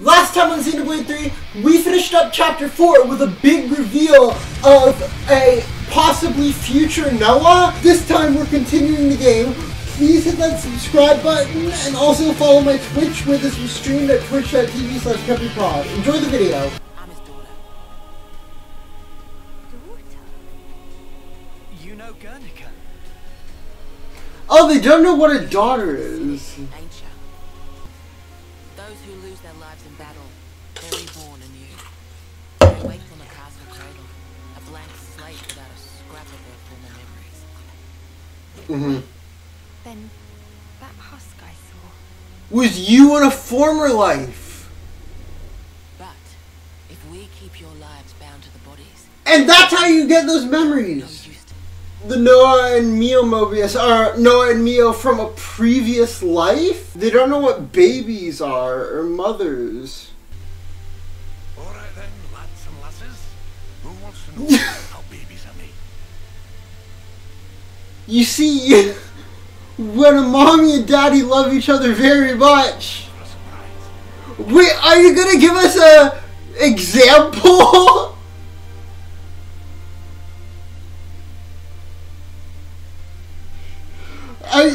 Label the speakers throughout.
Speaker 1: Last time on Xenoblade 3, we finished up chapter 4 with a big reveal of a possibly future Noah. This time we're continuing the game. Please hit that subscribe button and also follow my Twitch where this was streamed at twitch.tv slash KhepriProd. Enjoy the video.
Speaker 2: I'm his daughter.
Speaker 3: Daughter?
Speaker 2: You know Guernica,
Speaker 1: Oh, they don't know what a daughter is.
Speaker 2: Those who lose their lives
Speaker 1: Mm-hmm.
Speaker 3: Then that husk I saw.
Speaker 1: Was you in a former life?
Speaker 2: But if we keep your lives bound to the bodies,
Speaker 1: And that's how you get those memories.
Speaker 2: use
Speaker 1: The Noah and Mio Moebius are Noah and Mio from a previous life. They don't know what babies are or mothers.
Speaker 4: Alright then, lads and lasses. Who wants to know how babies are made?
Speaker 1: You see, when a mommy and daddy love each other very much. Wait, are you gonna give us a example? Are,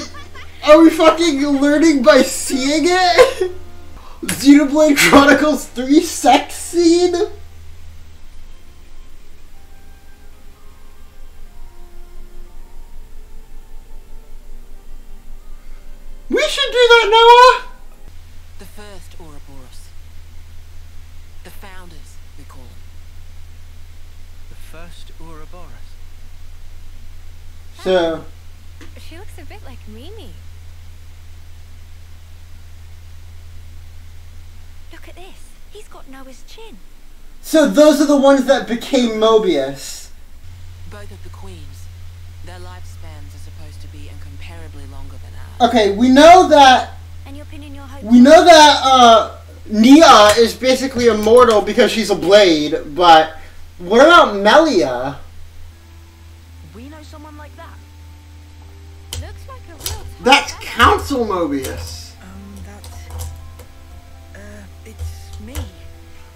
Speaker 1: are we fucking learning by seeing it? Xenoblade Chronicles 3 sex scene?
Speaker 2: First Ouroboros. The founders, we call them.
Speaker 5: The first Ouroboros.
Speaker 1: So,
Speaker 3: She looks a bit like Mimi. Look at this. He's got Noah's chin.
Speaker 1: so those are the ones that became Moebius.
Speaker 2: Both of the queens, their lifespans are supposed to be incomparably longer than ours.
Speaker 1: Okay, we know that
Speaker 3: And you're pinning your hope.
Speaker 1: we know that uh Nia is basically immortal because she's a blade, but what about Melia?
Speaker 3: We know someone like that. Looks like a real.
Speaker 1: That's Council Moebius.
Speaker 5: Um, that. Uh, it's me.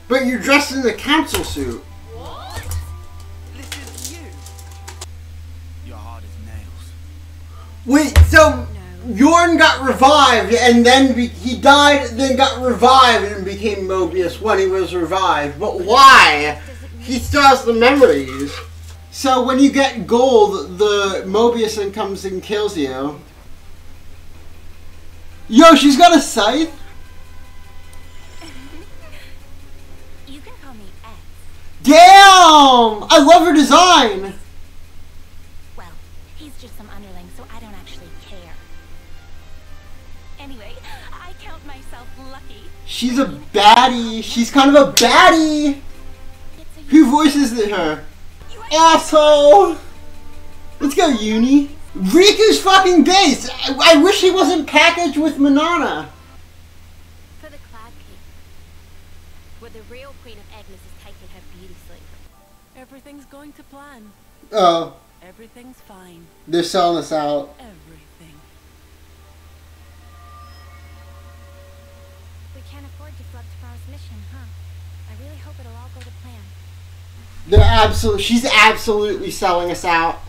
Speaker 1: But you're dressed in the council suit.
Speaker 3: What?
Speaker 5: This is you. You're hard as nails.
Speaker 1: Wait, so Yorn got revived and then be- he died, then got revived and became Moebius when he was revived. But why? He still has the memories. So when you get gold, the Moebius then comes and kills you. Yo, she's got a scythe.
Speaker 3: You can call me X.
Speaker 1: Damn! I love her design.
Speaker 3: Well, he's just some
Speaker 1: She's a baddie. She's kind of a baddie. Who voices her?
Speaker 3: You
Speaker 1: Asshole! Let's go, Eunie. Riku's fucking base. I, I wish he wasn't packaged with Manana.
Speaker 3: For the Cloud King. Where the real Queen of Agnus is taking her beauty sleep.
Speaker 2: Everything's going to plan.
Speaker 1: Oh,
Speaker 2: Everything's fine.
Speaker 1: they're selling us out.
Speaker 2: Everything.
Speaker 3: We can't afford to flub tomorrow's mission, huh? I really hope it'll all go to plan.
Speaker 1: They're absolutely. She's absolutely selling us out.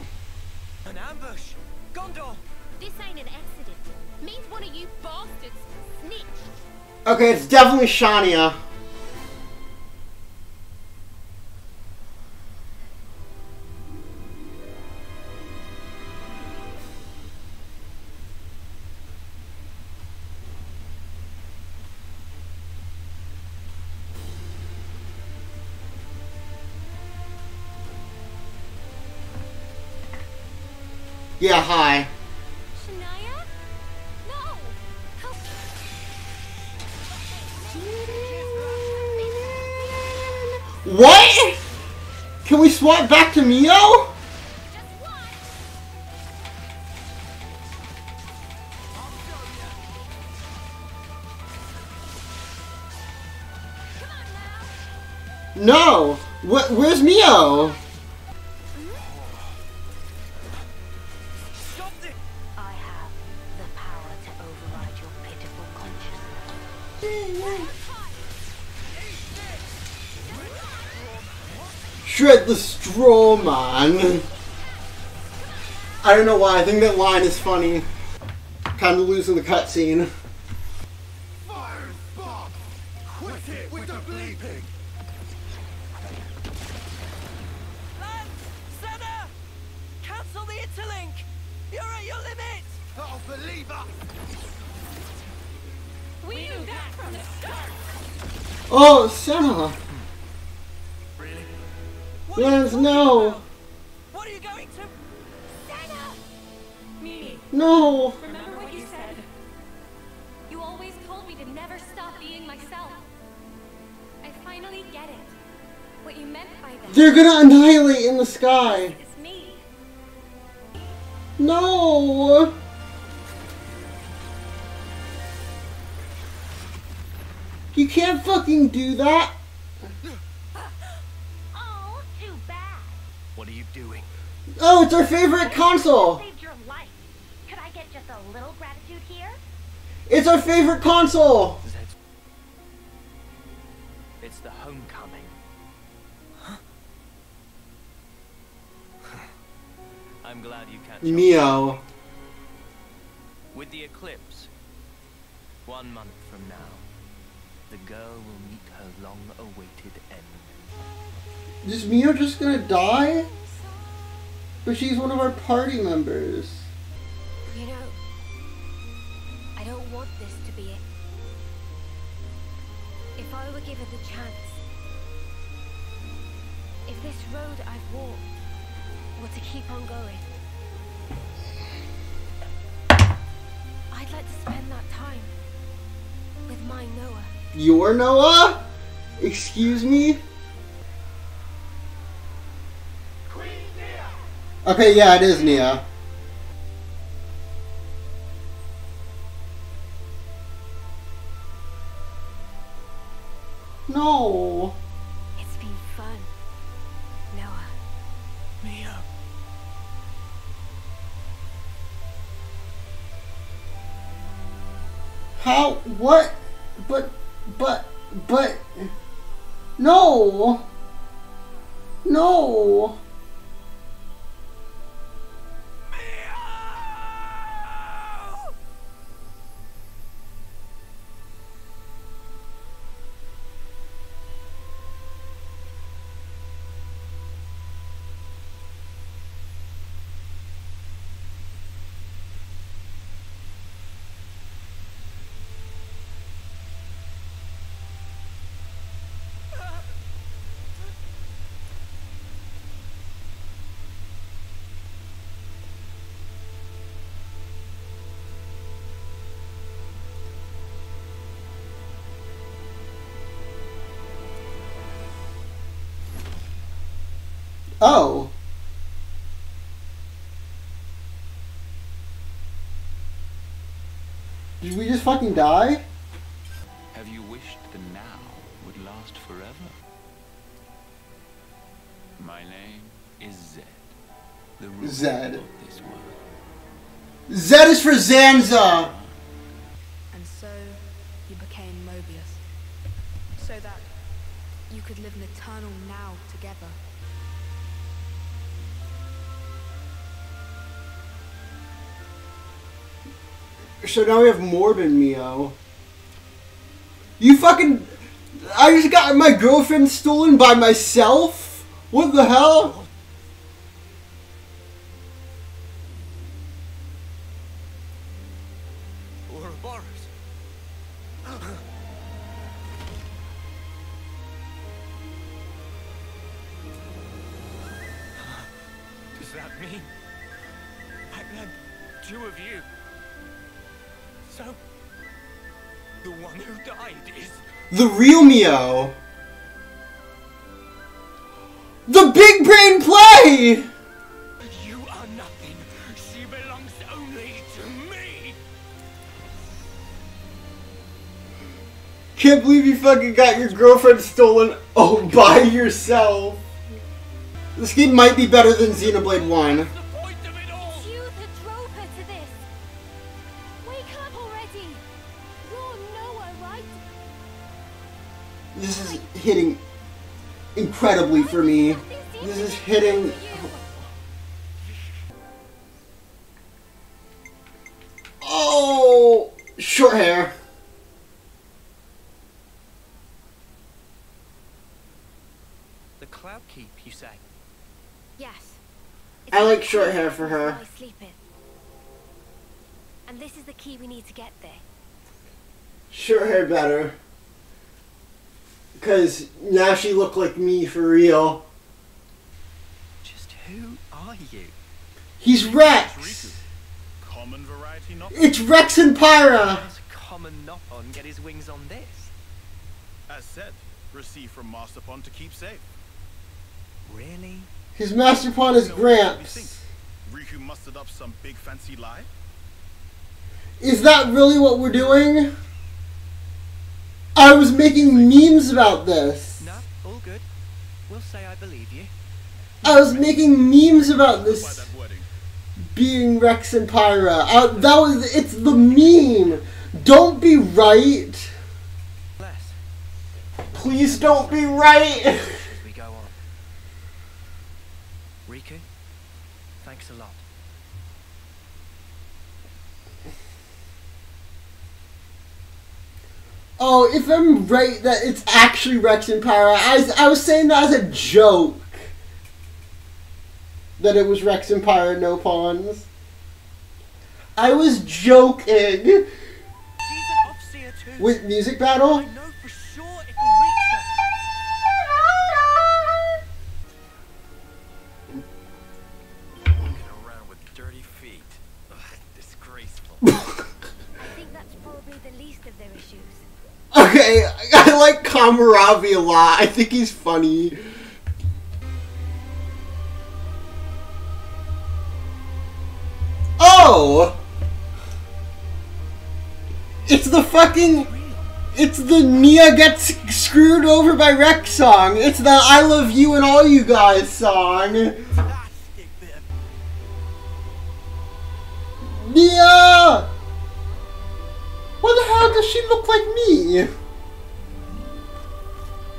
Speaker 5: An ambush. Gondor.
Speaker 3: This ain't an accident. Means one of you bastards snitched.
Speaker 1: Okay, it's definitely Shania. Yeah, hi.
Speaker 3: Shania? No!
Speaker 1: What? Can we swap back to Mio? No. Wh- where's Mio?
Speaker 3: The
Speaker 1: straw man. I don't know why. I think that line is funny. Kind of losing the cutscene.
Speaker 4: Fire Bob! Quit it with the bleeping!
Speaker 6: Lanz! Sena! Cancel the interlink! You're at your limit!
Speaker 4: Oh, believer!
Speaker 6: What are you Lanz,
Speaker 1: no.
Speaker 6: about? What are you going to...
Speaker 3: Sena! Mimi,
Speaker 1: No.
Speaker 3: remember what you said? You always told me to never stop being myself. I finally get it. What you meant by that
Speaker 1: They're gonna annihilate in the sky.
Speaker 3: is me.
Speaker 1: No. You can't fucking do that.
Speaker 4: What are you doing?
Speaker 1: Oh, it's our favorite consul.
Speaker 3: Saved your life. Could I get just a little gratitude here?
Speaker 1: It's our favorite
Speaker 5: consul. It's the homecoming. I'm glad you catch on.
Speaker 1: Mio.
Speaker 5: With the eclipse, one month from now, the girl will meet her long-awaited end.
Speaker 1: Is Mio just gonna die? But she's one of our party members.
Speaker 3: You know, I don't want this to be it. If I were given the chance, if this road I've walked were to keep on going, I'd like to spend that time with my Noah.
Speaker 1: Your Noah? Excuse me? Okay, yeah, it is Nia. No.
Speaker 3: It's been fun, Noah.
Speaker 5: Mia.
Speaker 1: How? What? But, but, but. No. No. Oh. Did we just fucking die?
Speaker 7: Have you wished the now would last forever? My name is Zed, the ruler
Speaker 1: Zed.
Speaker 7: of this world.
Speaker 1: Z is for Zanza.
Speaker 8: And so you became Moebius. So that you could live an eternal now together.
Speaker 1: So now we have Morbin Mio. You fucking. I just got my girlfriend stolen by myself? What the hell?
Speaker 4: So, the one who died is
Speaker 1: The real Mio. The big brain play!
Speaker 4: you are nothing. She belongs only to me.
Speaker 1: Can't believe you fucking got your girlfriend stolen oh by yourself. This game might be better than Xenoblade 1. Hitting incredibly for me. This is hitting. Oh, short hair.
Speaker 2: The Cloud Keep, you say?
Speaker 3: Yes.
Speaker 1: I like short hair for her.
Speaker 3: I. And this is the key we need to get there.
Speaker 1: Short hair better. Because now she look like me for real.
Speaker 2: Just who are you?
Speaker 1: He's Rex.
Speaker 5: Common variety not.
Speaker 1: It's Rex and Pyra.
Speaker 2: Does a common Nopon get his wings on this?
Speaker 5: As said, received from Masterpon to keep safe.
Speaker 2: Really?
Speaker 1: His Masterpon is
Speaker 5: So, what do you think?
Speaker 1: Gramps.
Speaker 5: Riku mustered up some big fancy lie?
Speaker 1: Is that really what we're doing? I was making memes about this.
Speaker 2: No, all good. We'll say I believe you.
Speaker 1: I was making memes about this being Rex and Pyra. Uh, that was it's the meme. Don't be right. Please don't be right.
Speaker 2: As we go on. Riku, thanks a lot.
Speaker 1: Oh, if I'm right that it's actually Rex and Pyra, I, was- I was saying that as a joke. That it was Rex and Pyra, no pawns. I was joking.
Speaker 2: She's an too.
Speaker 1: With music battle? Like Kamaravi a lot. I think he's funny. Oh! It's the fucking. It's the Nia gets screwed over by Rex song. It's the I love you and all you guys song. Nia! What the hell does she look like me?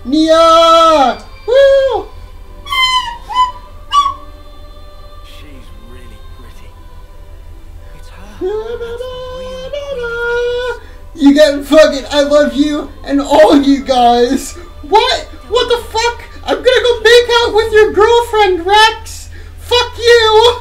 Speaker 1: Nia! Woo!
Speaker 2: She's really pretty. It's her. Real queen of
Speaker 1: You get fucking I love you and all you guys. What? What the fuck? I'm gonna go make out with your girlfriend, Rex. Fuck you.